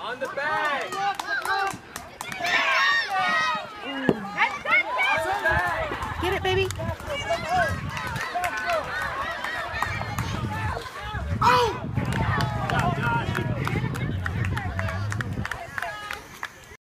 On the bag. Baby. Oh!